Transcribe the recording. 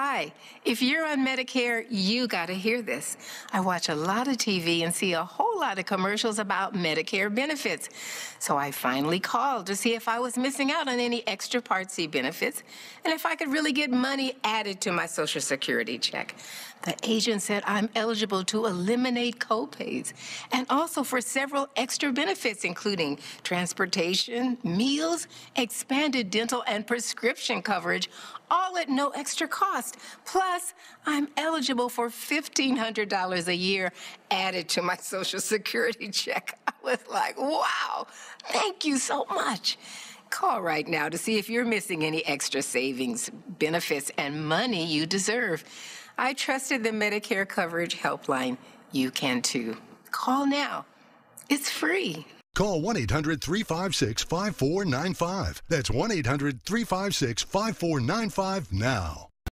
Hi, if you're on Medicare, you got to hear this. I watch a lot of TV and see a whole lot of commercials about Medicare benefits. So I finally called to see if I was missing out on any extra Part C benefits and if I could really get money added to my Social Security check. The agent said I'm eligible to eliminate copays and also for several extra benefits, including transportation, meals, expanded dental and prescription coverage, all at no extra cost. Plus, I'm eligible for $1,500 a year added to my Social Security check. I was like, wow, thank you so much. Call right now to see if you're missing any extra savings, benefits, and money you deserve. I trusted the Medicare coverage helpline. You can too. Call now. It's free. Call 1 800 356 5495. That's 1 800 356 5495 now.